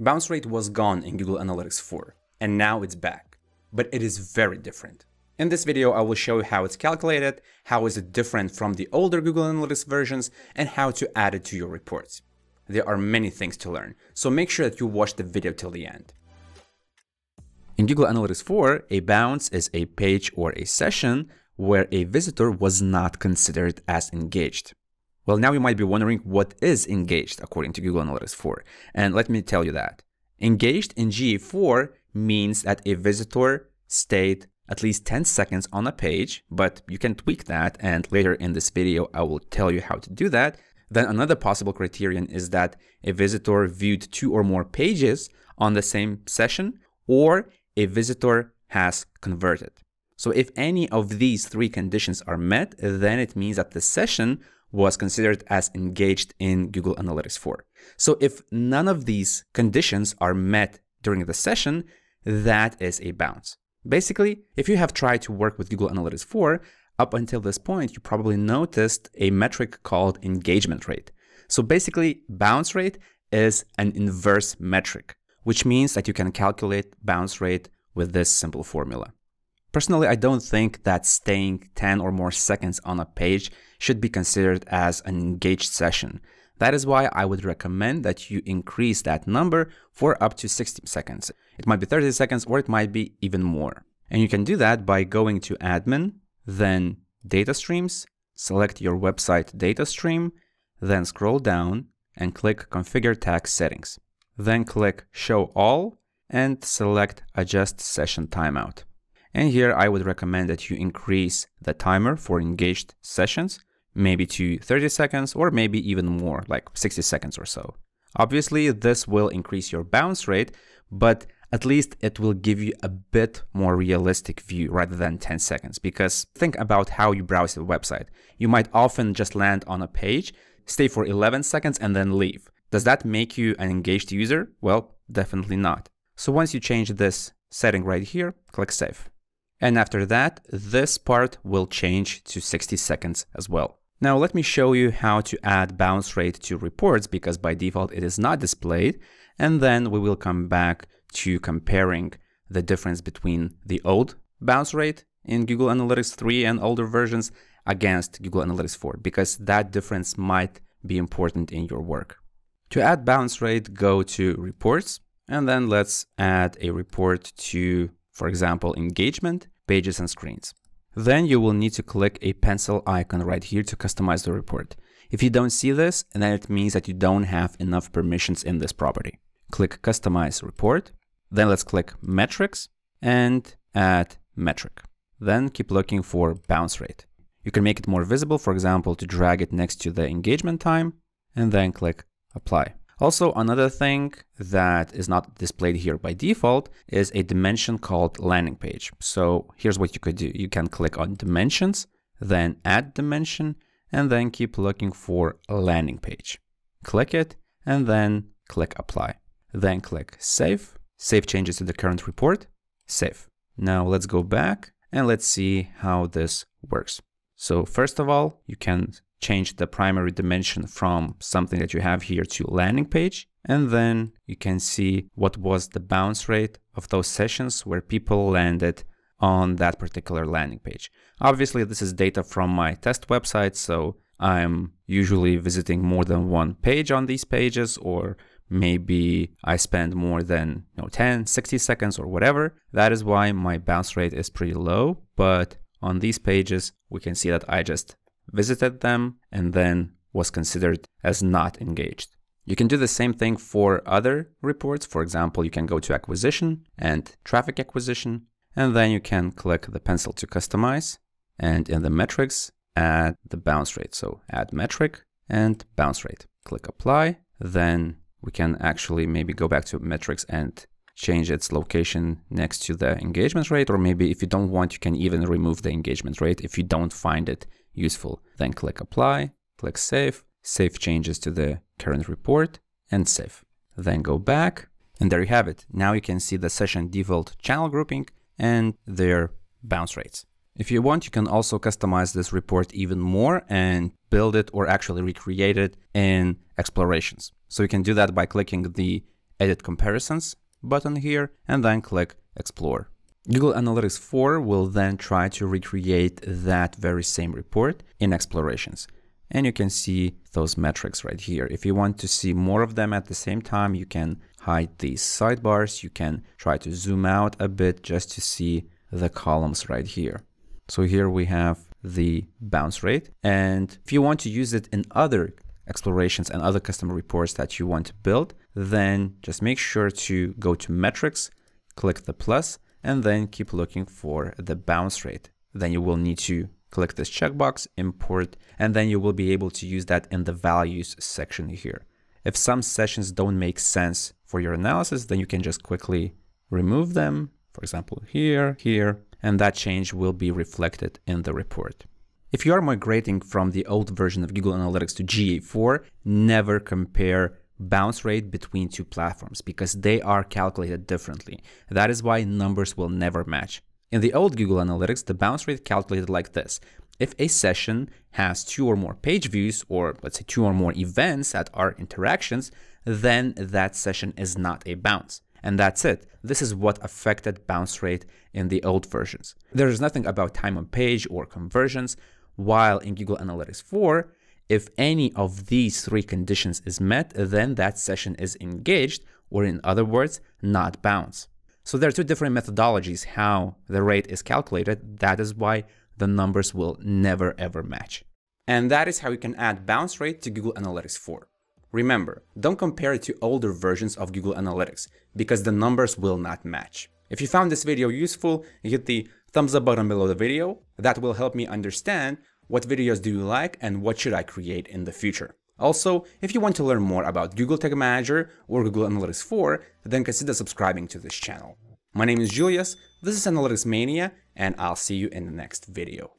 Bounce rate was gone in Google Analytics 4, and now it's back, but it is very different. In this video, I will show you how it's calculated, how is it different from the older Google Analytics versions, and how to add it to your reports. There are many things to learn, so make sure that you watch the video till the end. In Google Analytics 4, a bounce is a page or a session where a visitor was not considered as engaged. Well, now you might be wondering what is engaged according to Google Analytics 4. And let me tell you that. Engaged in GA4 means that a visitor stayed at least 10 seconds on a page, but you can tweak that. And later in this video, I will tell you how to do that. Then another possible criterion is that a visitor viewed two or more pages on the same session, or a visitor has converted. So if any of these three conditions are met, then it means that the session was considered as engaged in Google Analytics 4. So if none of these conditions are met during the session, that is a bounce. Basically, if you have tried to work with Google Analytics 4, up until this point, you probably noticed a metric called engagement rate. So basically, bounce rate is an inverse metric, which means that you can calculate bounce rate with this simple formula. Personally, I don't think that staying 10 or more seconds on a page should be considered as an engaged session. That is why I would recommend that you increase that number for up to 60 seconds. It might be 30 seconds or it might be even more. And you can do that by going to admin, then data streams, select your website data stream, then scroll down and click configure tag settings. Then click show all and select adjust session timeout. And here I would recommend that you increase the timer for engaged sessions, maybe to 30 seconds or maybe even more, like 60 seconds or so. Obviously, this will increase your bounce rate, but at least it will give you a bit more realistic view rather than 10 seconds. Because think about how you browse the website. You might often just land on a page, stay for 11 seconds, and then leave. Does that make you an engaged user? Well, definitely not. So once you change this setting right here, click Save. And after that, this part will change to 60 seconds as well. Now let me show you how to add bounce rate to reports because by default it is not displayed. And then we will come back to comparing the difference between the old bounce rate in Google Analytics 3 and older versions against Google Analytics 4 because that difference might be important in your work. To add bounce rate, go to reports and then let's add a report to, for example, engagement pages and screens. Then you will need to click a pencil icon right here to customize the report. If you don't see this, then it means that you don't have enough permissions in this property. Click Customize Report. Then let's click Metrics and add metric. Then keep looking for bounce rate. You can make it more visible, for example, to drag it next to the engagement time and then click Apply. Also, another thing that is not displayed here by default is a dimension called landing page. So here's what you could do. You can click on dimensions, then add dimension, and then keep looking for landing page. Click it, and then click apply. Then click save. Save changes to the current report. Save. Now let's go back and let's see how this works. So first of all, you can change the primary dimension from something that you have here to landing page. And then you can see what was the bounce rate of those sessions where people landed on that particular landing page. Obviously, this is data from my test website, so I'm usually visiting more than one page on these pages, or maybe I spend more than you know, 10, 60 seconds or whatever. That is why my bounce rate is pretty low, but on these pages, we can see that I just visited them, and then was considered as not engaged. You can do the same thing for other reports. For example, you can go to acquisition and traffic acquisition, and then you can click the pencil to customize. And in the metrics, add the bounce rate. So add metric and bounce rate. Click apply. Then we can actually maybe go back to metrics and change its location next to the engagement rate. Or maybe if you don't want, you can even remove the engagement rate if you don't find it useful. Then click apply, click save, save changes to the current report and save. Then go back and there you have it. Now you can see the session default channel grouping and their bounce rates. If you want, you can also customize this report even more and build it or actually recreate it in explorations. So you can do that by clicking the Edit Comparisons button here and then click Explore. Google Analytics 4 will then try to recreate that very same report in Explorations. And you can see those metrics right here. If you want to see more of them at the same time, you can hide these sidebars. You can try to zoom out a bit just to see the columns right here. So here we have the bounce rate. And if you want to use it in other explorations and other custom reports that you want to build, then just make sure to go to metrics, click the plus, and then keep looking for the bounce rate. Then you will need to click this checkbox, import, and then you will be able to use that in the values section here. If some sessions don't make sense for your analysis, then you can just quickly remove them, for example, here, here, and that change will be reflected in the report. If you are migrating from the old version of Google Analytics to GA4, never compare bounce rate between two platforms because they are calculated differently. That is why numbers will never match. In the old Google Analytics, the bounce rate calculated like this. If a session has two or more page views, or let's say two or more events that are interactions, then that session is not a bounce. And that's it. This is what affected bounce rate in the old versions. There is nothing about time on page or conversions, while in Google Analytics 4, if any of these three conditions is met, then that session is engaged, or in other words, not bounce. So there are two different methodologies how the rate is calculated. That is why the numbers will never ever match. And that is how you can add bounce rate to Google Analytics 4. Remember, don't compare it to older versions of Google Analytics because the numbers will not match. If you found this video useful, hit the thumbs up button below the video. That will help me understand what videos do you like and what should I create in the future? Also, if you want to learn more about Google Tag Manager or Google Analytics 4, then consider subscribing to this channel. My name is Julius, this is Analytics Mania, and I'll see you in the next video.